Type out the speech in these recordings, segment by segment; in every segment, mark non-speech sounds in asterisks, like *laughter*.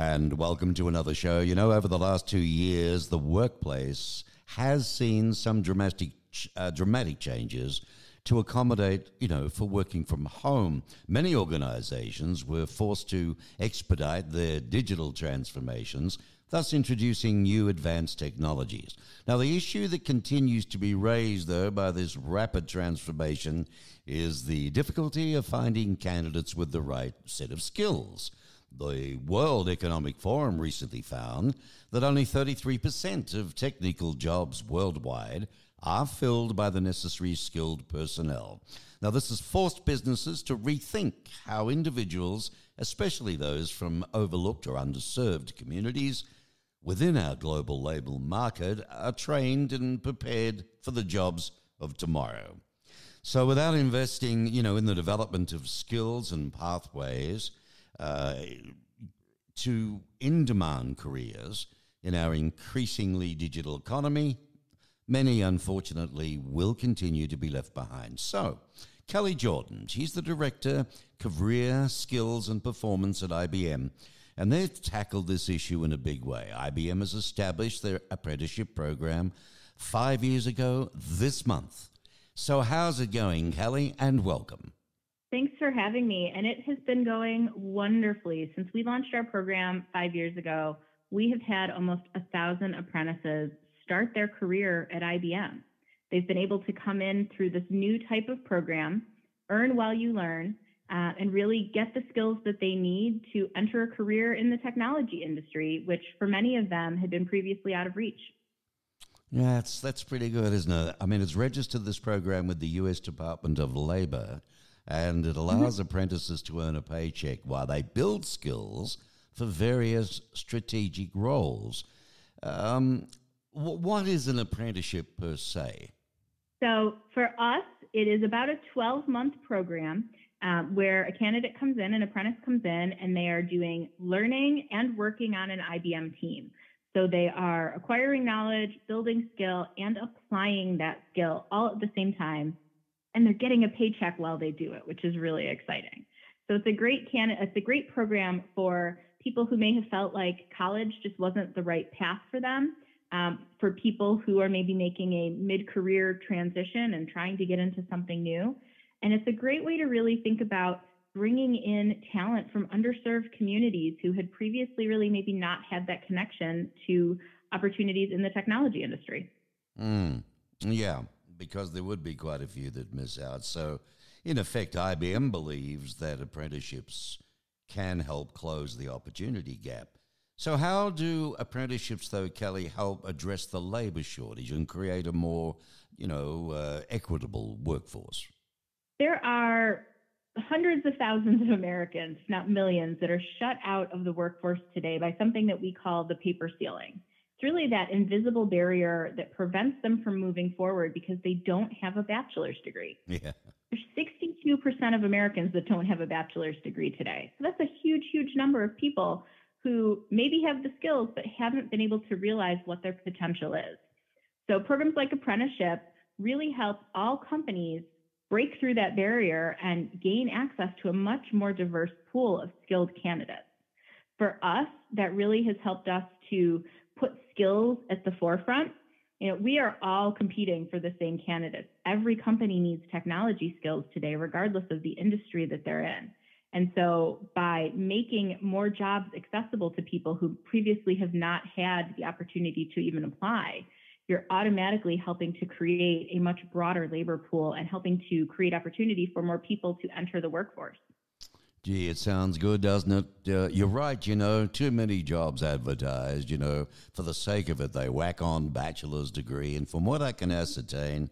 And welcome to another show. You know, over the last two years, the workplace has seen some dramatic, uh, dramatic changes to accommodate, you know, for working from home. Many organizations were forced to expedite their digital transformations, thus introducing new advanced technologies. Now, the issue that continues to be raised, though, by this rapid transformation is the difficulty of finding candidates with the right set of skills. The World Economic Forum recently found that only 33% of technical jobs worldwide are filled by the necessary skilled personnel. Now, this has forced businesses to rethink how individuals, especially those from overlooked or underserved communities within our global labor market, are trained and prepared for the jobs of tomorrow. So, without investing, you know, in the development of skills and pathways uh, to in-demand careers in our increasingly digital economy, many unfortunately will continue to be left behind. So, Kelli Jordan, she's the director, career, skills, and performance at IBM. And they've tackled this issue in a big way. IBM has established their apprenticeship program five years ago this month. So, how's it going, Kelli? And welcome. Thanks for having me. And it has been going wonderfully. Since we launched our program five years ago, we have had almost a thousand apprentices start their career at IBM. They've been able to come in through this new type of program, earn while you learn, uh, and really get the skills that they need to enter a career in the technology industry, which for many of them had been previously out of reach. Yeah, that's that's pretty good, isn't it? I mean, it's registered this program with the U.S. Department of Labor, and it allows mm-hmm. apprentices to earn a paycheck while they build skills for various strategic roles. Um, what is an apprenticeship per se? So, for us, it is about a 12 month program um, where a candidate comes in, an apprentice comes in, and they are doing learning and working on an IBM team. So they are acquiring knowledge, building skill, and applying that skill all at the same time. And they're getting a paycheck while they do it, which is really exciting. So it's a great can it's a great program for people who may have felt like college just wasn't the right path for them. Um, for people who are maybe making a mid-career transition and trying to get into something new. And it's a great way to really think about bringing in talent from underserved communities who had previously really maybe not had that connection to opportunities in the technology industry. Mm, yeah, because there would be quite a few that miss out. So, in effect, IBM believes that apprenticeships can help close the opportunity gap. So, how do apprenticeships, though, Kelli, help address the labor shortage and create a more, you know, uh, equitable workforce? There are hundreds of thousands of Americans, not millions, that are shut out of the workforce today by something that we call the paper ceiling. It's really that invisible barrier that prevents them from moving forward because they don't have a bachelor's degree. Yeah. There's 62% of Americans that don't have a bachelor's degree today. So that's a huge, huge number of people who maybe have the skills but haven't been able to realize what their potential is. So programs like apprenticeship really help all companies break through that barrier and gain access to a much more diverse pool of skilled candidates. For us, that really has helped us to skills at the forefront. You know, we are all competing for the same candidates. Every company needs technology skills today, regardless of the industry that they're in. And so by making more jobs accessible to people who previously have not had the opportunity to even apply, you're automatically helping to create a much broader labor pool and helping to create opportunity for more people to enter the workforce. Gee, it sounds good, doesn't it? Uh, you're right, you know, too many jobs advertised, you know, for the sake of it, they whack on bachelor's degree. And from what I can ascertain,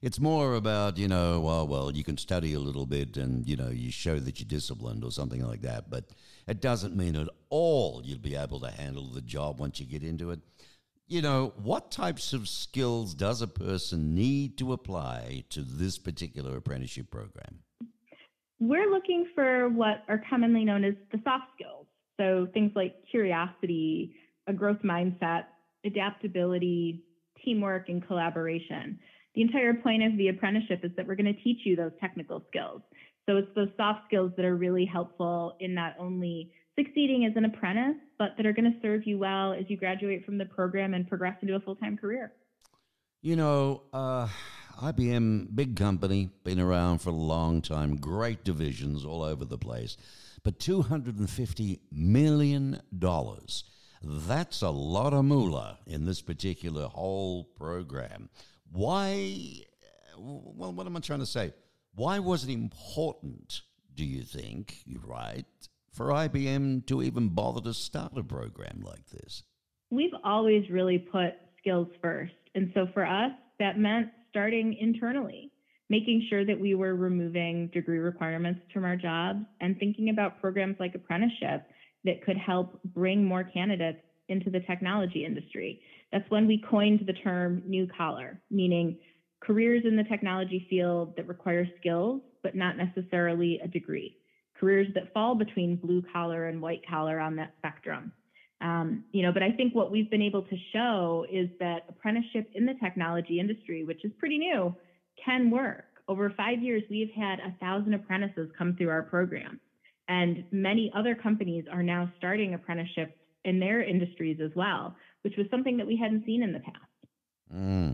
it's more about, you know, well, well, you can study a little bit and, you know, you show that you're disciplined or something like that. But it doesn't mean at all you'll be able to handle the job once you get into it you know, what types of skills does a person need to apply to this particular apprenticeship program? We're looking for what are commonly known as the soft skills. So things like curiosity, a growth mindset, adaptability, teamwork, and collaboration. The entire point of the apprenticeship is that we're going to teach you those technical skills. So it's those soft skills that are really helpful in not only succeeding as an apprentice, but that are going to serve you well as you graduate from the program and progress into a full time career. You know, uh, IBM, big company, been around for a long time, great divisions all over the place, but $250 million. That's a lot of moolah in this particular whole program. Why? Well, what am I trying to say? Why was it important, do you think, you're right, for IBM to even bother to start a program like this? We've always really put skills first. And so for us, that meant starting internally, making sure that we were removing degree requirements from our jobs and thinking about programs like apprenticeship that could help bring more candidates into the technology industry. That's when we coined the term new collar, meaning careers in the technology field that require skills, but not necessarily a degree. Careers that fall between blue collar and white collar on that spectrum. Um, you know, but I think what we've been able to show is that apprenticeship in the technology industry, which is pretty new, can work. Over five years, we've had a thousand apprentices come through our program, and many other companies are now starting apprenticeships in their industries as well, which was something that we hadn't seen in the past. Mm.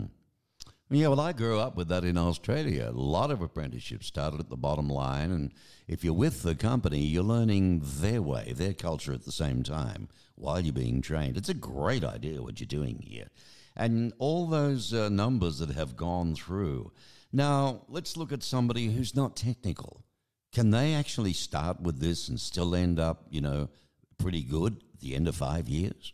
Yeah, well, I grew up with that in Australia. A lot of apprenticeships started at the bottom line, and if you're with the company, you're learning their way, their culture at the same time while you're being trained. It's a great idea what you're doing here. And all those uh, numbers that have gone through. Now, let's look at somebody who's not technical. Can they actually start with this and still end up, you know, pretty good at the end of five years?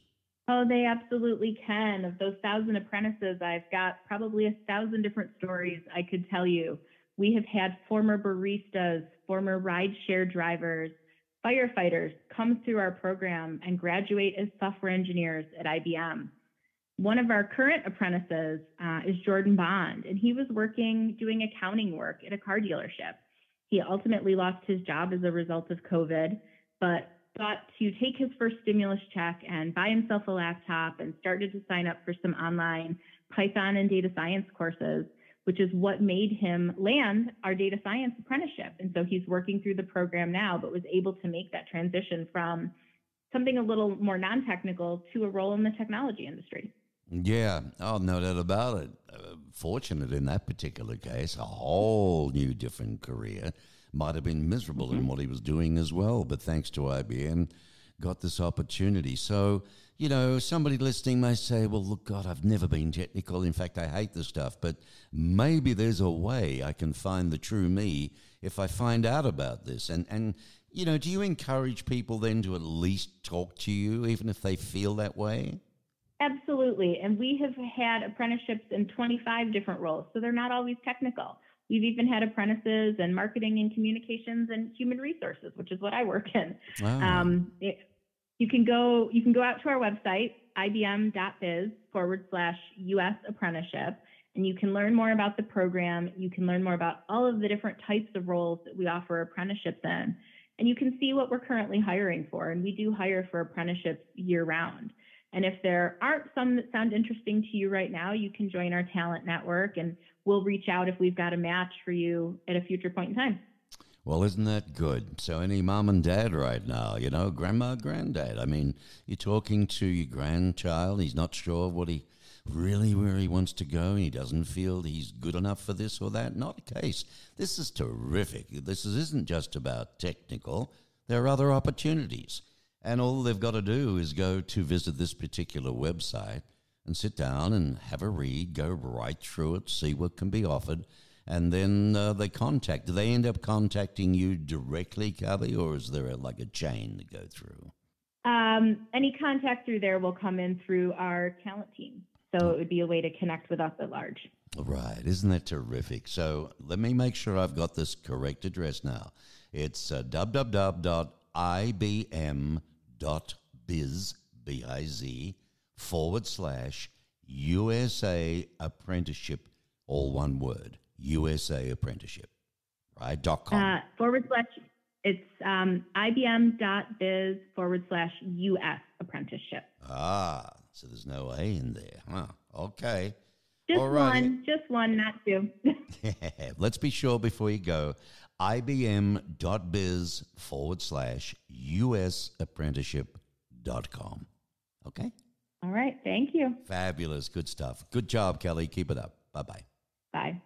Oh, they absolutely can. Of those thousand apprentices, I've got probably a thousand different stories I could tell you. We have had former baristas, former rideshare drivers, firefighters come through our program and graduate as software engineers at IBM. One of our current apprentices uh, is Jordan Bond, and he was working doing accounting work at a car dealership. He ultimately lost his job as a result of COVID, but thought to take his first stimulus check and buy himself a laptop and started to sign up for some online Python and data science courses, which is what made him land our data science apprenticeship. And so he's working through the program now, but was able to make that transition from something a little more non technical to a role in the technology industry. Yeah, oh, no doubt about it. Uh, fortunate in that particular case, a whole new different career might have been miserable mm-hmm. in what he was doing as well, but thanks to IBM, got this opportunity. So, you know, somebody listening may say, well, look, God, I've never been technical. In fact, I hate this stuff, but maybe there's a way I can find the true me if I find out about this. And, and, you know, do you encourage people then to at least talk to you, even if they feel that way? Absolutely. And we have had apprenticeships in 25 different roles, so they're not always technical. We've even had apprentices in marketing and communications and human resources, which is what I work in. Um, it, you can go you can go out to our website ibm.biz forward slash us apprenticeship and you can learn more about the program. You can learn more about all of the different types of roles that we offer apprenticeships in. And you can see what we're currently hiring for and we do hire for apprenticeships year round and if there aren't some that sound interesting to you right now you can join our talent network and we'll reach out if we've got a match for you at a future point in time. Well, isn't that good? So, any mom and dad right now, you know, grandma, granddad. I mean, you're talking to your grandchild. He's not sure what he really where he wants to go. And he doesn't feel he's good enough for this or that. Not the case. This is terrific. This isn't just about technical. There are other opportunities, and all they've got to do is go to visit this particular website and sit down and have a read, go right through it, see what can be offered, and then uh, they contact. Do they end up contacting you directly, Kathy, or is there a, like a chain to go through? Um, any contact through there will come in through our talent team. So it would be a way to connect with us at large. Right. Isn't that terrific? So let me make sure I've got this correct address now. It's uh, www.ibm.biz, b i z forward slash USA apprenticeship, all one word, USA apprenticeship, right? Dot com. Uh, forward slash, it's um, ibm.biz forward slash US apprenticeship. Ah, so there's no A in there. Huh. Okay. Just one, just one, not two. *laughs* *laughs* Let's be sure before you go. IBM.biz forward slash US apprenticeship com. Okay? All right. Thank you. Fabulous. Good stuff. Good job, Kelli. Keep it up. Bye bye. Bye.